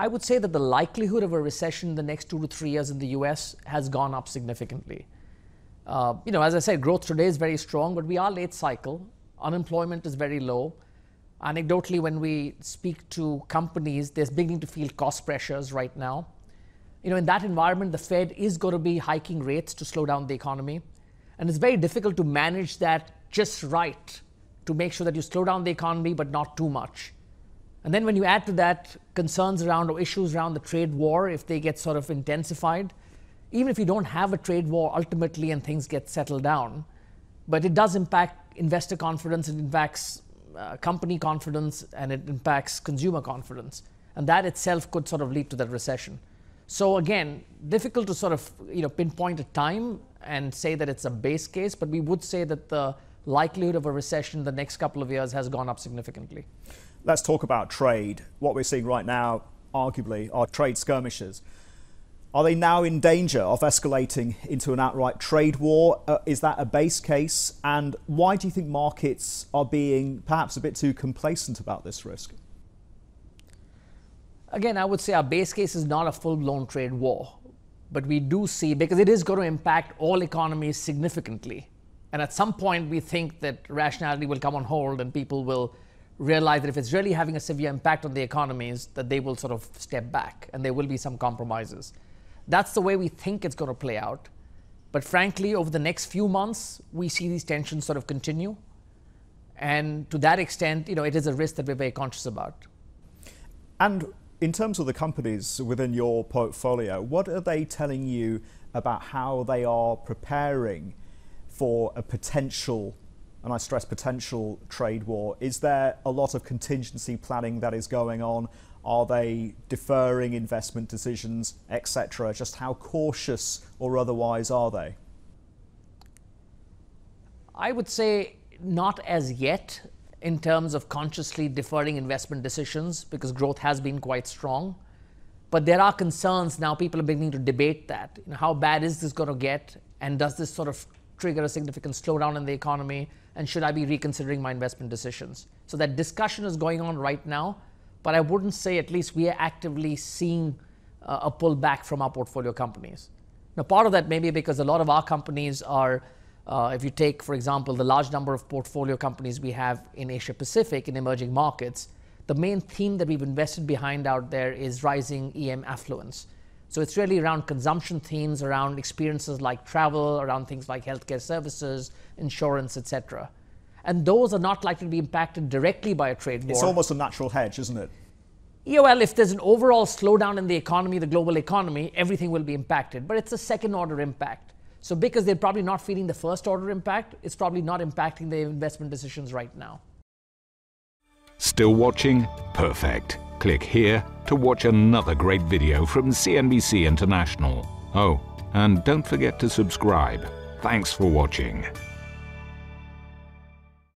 I would say that the likelihood of a recession in the next two to three years in the US has gone up significantly. Uh, you know, as I said, growth today is very strong, but we are late cycle. Unemployment is very low. Anecdotally, when we speak to companies, they're beginning to feel cost pressures right now. You know, in that environment, the Fed is going to be hiking rates to slow down the economy. And it's very difficult to manage that just right to make sure that you slow down the economy, but not too much. And then when you add to that concerns around or issues around the trade war, if they get sort of intensified, even if you don't have a trade war ultimately and things get settled down, but it does impact investor confidence, it impacts uh, company confidence, and it impacts consumer confidence. And that itself could sort of lead to that recession. So again, difficult to sort of you know pinpoint a time and say that it's a base case, but we would say that the likelihood of a recession the next couple of years has gone up significantly. Let's talk about trade. What we're seeing right now, arguably, are trade skirmishes. Are they now in danger of escalating into an outright trade war? Uh, is that a base case? And why do you think markets are being perhaps a bit too complacent about this risk? Again, I would say our base case is not a full blown trade war, but we do see, because it is going to impact all economies significantly. And at some point, we think that rationality will come on hold and people will realize that if it's really having a severe impact on the economies, that they will sort of step back and there will be some compromises. That's the way we think it's going to play out. But frankly, over the next few months, we see these tensions sort of continue. And to that extent, you know, it is a risk that we're very conscious about. And in terms of the companies within your portfolio, what are they telling you about how they are preparing for a potential, and I stress potential, trade war? Is there a lot of contingency planning that is going on? Are they deferring investment decisions, etc.? Just how cautious or otherwise are they? I would say not as yet in terms of consciously deferring investment decisions because growth has been quite strong. But there are concerns now, people are beginning to debate that. You know, how bad is this going to get? And does this sort of trigger a significant slowdown in the economy? And should I be reconsidering my investment decisions? So that discussion is going on right now. But I wouldn't say, at least, we are actively seeing uh, a pullback from our portfolio companies. Now, part of that may be because a lot of our companies are uh, if you take, for example, the large number of portfolio companies we have in Asia Pacific in emerging markets, the main theme that we've invested behind out there is rising EM affluence. So it's really around consumption themes, around experiences like travel, around things like healthcare services, insurance, etc. And those are not likely to be impacted directly by a trade war. It's almost a natural hedge, isn't it? Yeah, well, if there's an overall slowdown in the economy, the global economy, everything will be impacted. But it's a second order impact. So because they're probably not feeling the first order impact, it's probably not impacting their investment decisions right now. Still watching? Perfect. Click here to watch another great video from CNBC International. Oh, and don't forget to subscribe. Thanks for watching.